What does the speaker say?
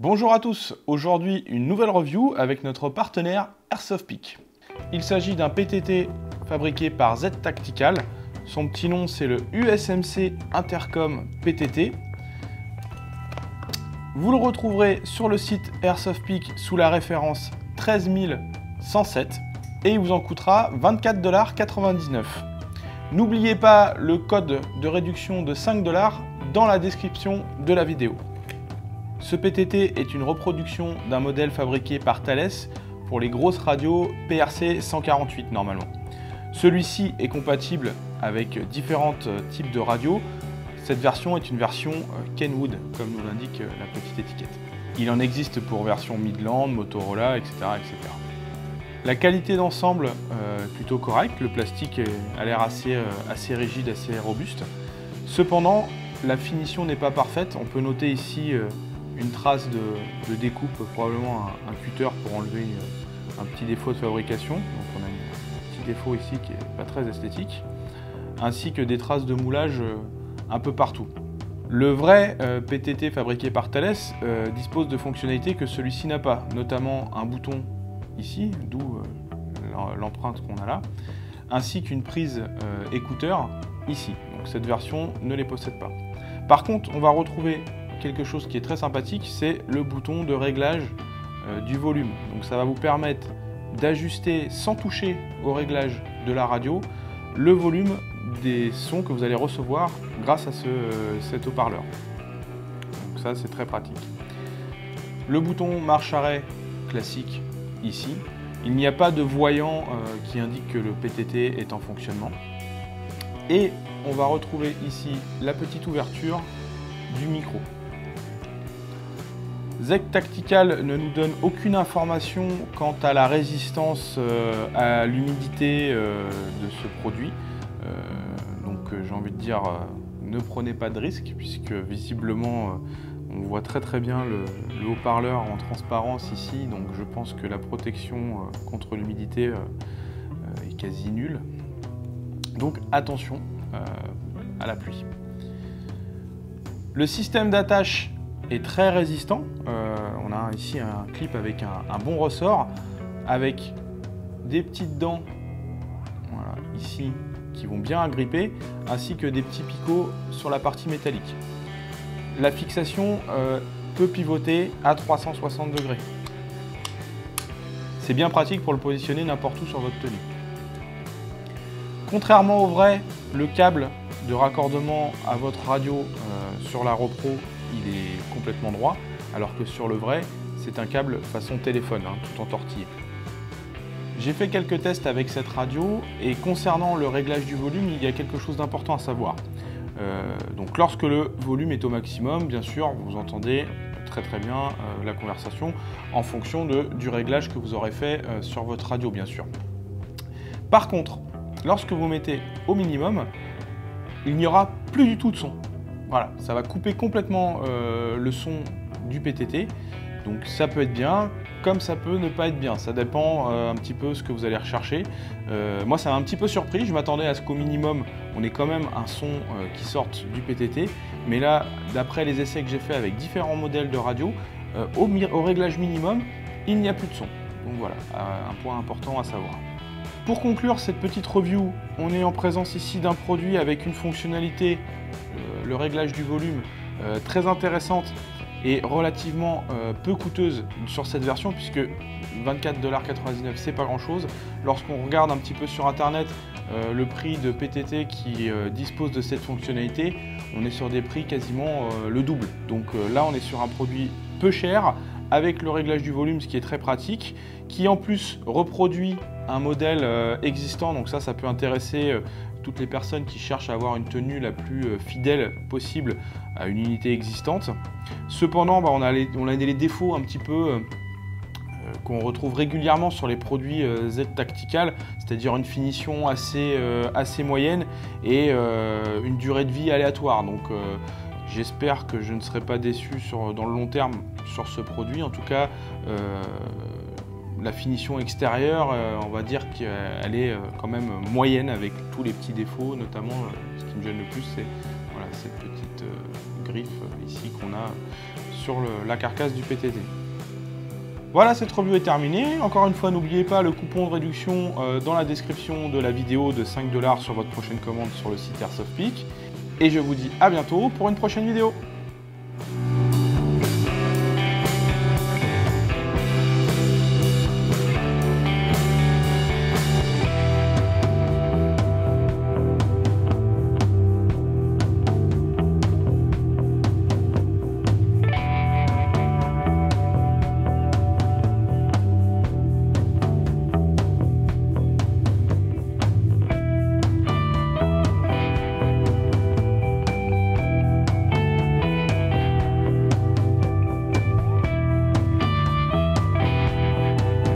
Bonjour à tous, aujourd'hui une nouvelle review avec notre partenaire Airsoft Peak. Il s'agit d'un PTT fabriqué par Z Tactical. Son petit nom c'est le USMC Intercom PTT. Vous le retrouverez sur le site Airsoft Peak sous la référence 13107 et il vous en coûtera 24,99$. N'oubliez pas le code de réduction de 5$ dans la description de la vidéo. Ce PTT est une reproduction d'un modèle fabriqué par Thales pour les grosses radios PRC 148 normalement. Celui-ci est compatible avec différents types de radios. Cette version est une version euh, Kenwood, comme nous l'indique euh, la petite étiquette. Il en existe pour version Midland, Motorola, etc. etc. La qualité d'ensemble euh, plutôt correcte, le plastique a l'air assez rigide, assez robuste. Cependant, la finition n'est pas parfaite. On peut noter ici une trace de, découpe, probablement un, cutter pour enlever un petit défaut de fabrication. Donc on a un petit défaut ici qui n'est pas très esthétique, ainsi que des traces de moulage euh, un peu partout. Le vrai euh, PTT fabriqué par Thales euh, dispose de fonctionnalités que celui-ci n'a pas, notamment un bouton ici, d'où l'empreinte qu'on a là, ainsi qu'une prise écouteur ici. Donc cette version ne les possède pas. Par contre, on va retrouver quelque chose qui est très sympathique, c'est le bouton de réglage euh, du volume. Donc ça va vous permettre d'ajuster sans toucher au réglage de la radio le volume des sons que vous allez recevoir grâce à ce, cet haut-parleur. Donc ça c'est très pratique. Le bouton marche-arrêt classique ici. Il n'y a pas de voyant euh, qui indique que le PTT est en fonctionnement. Et on va retrouver ici la petite ouverture du micro. ZEC Tactical ne nous donne aucune information quant à la résistance euh, à l'humidité euh, de ce produit. Euh, donc j'ai envie de dire, ne prenez pas de risque puisque visiblement on voit très très bien le, haut-parleur en transparence ici. Donc je pense que la protection contre l'humidité est quasi nulle. Donc attention à la pluie. Le système d'attache est très résistant. Euh, on a ici un clip avec un, bon ressort, avec des petites dents ici qui vont bien agripper, ainsi que des petits picots sur la partie métallique. La fixation euh, peut pivoter à 360 degrés. C'est bien pratique pour le positionner n'importe où sur votre tenue. Contrairement au vrai, le câble de raccordement à votre radio euh, sur la RoPro il est complètement droit, alors que sur le vrai, c'est un câble façon téléphone, hein, tout entortillé. J'ai fait quelques tests avec cette radio et concernant le réglage du volume, il y a quelque chose d'important à savoir. Euh, donc lorsque le volume est au maximum, bien sûr, vous entendez très très bien euh, la conversation en fonction du réglage que vous aurez fait euh, sur votre radio, bien sûr. Par contre, lorsque vous mettez au minimum, il n'y aura plus du tout de son. Voilà, ça va couper complètement euh, le son du PTT. Donc ça peut être bien, comme ça peut ne pas être bien. Ça dépend euh, un petit peu ce que vous allez rechercher. Euh, moi, ça m'a un petit peu surpris. Je m'attendais à ce qu'au minimum, on ait quand même un son qui sorte du PTT. Mais là, d'après les essais que j'ai fait avec différents modèles de radio, au, au réglage minimum, il n'y a plus de son. Donc voilà, un point important à savoir. Pour conclure cette petite review, on est en présence ici d'un produit avec une fonctionnalité le réglage du volume euh, très intéressante et relativement euh, peu coûteuse sur cette version puisque 24,99$ c'est pas grand chose. Lorsqu'on regarde un petit peu sur internet euh, le prix de PTT qui dispose de cette fonctionnalité, on est sur des prix quasiment le double. Donc là on est sur un produit peu cher avec le réglage du volume ce qui est très pratique, qui en plus reproduit un modèle existant, donc ça ça peut intéresser toutes les personnes qui cherchent à avoir une tenue la plus euh, fidèle possible à une unité existante. Cependant, bah, on, a les, défauts un petit peu euh, euh, qu'on retrouve régulièrement sur les produits Z Tactical, c'est-à-dire une finition assez, moyenne et une durée de vie aléatoire. J'espère que je ne serai pas déçu sur, dans le long terme sur ce produit. En tout cas, euh, la finition extérieure, euh, on va dire qu'elle est euh, quand même moyenne avec tous les petits défauts, notamment ce qui me gêne le plus, c'est cette petite griffe ici qu'on a sur la carcasse du PTT. Voilà, cette revue est terminée. Encore une fois, n'oubliez pas le coupon de réduction dans la description de la vidéo de 5$ sur votre prochaine commande sur le site Airsoft Peak et je vous dis à bientôt pour une prochaine vidéo.